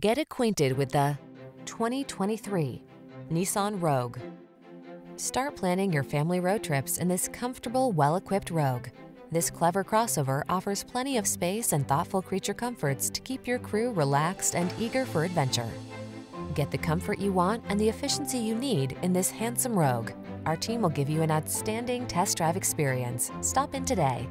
Get acquainted with the 2023 Nissan Rogue. Start planning your family road trips in this comfortable, well-equipped Rogue. This clever crossover offers plenty of space and thoughtful creature comforts to keep your crew relaxed and eager for adventure. Get the comfort you want and the efficiency you need in this handsome Rogue. Our team will give you an outstanding test drive experience. Stop in today.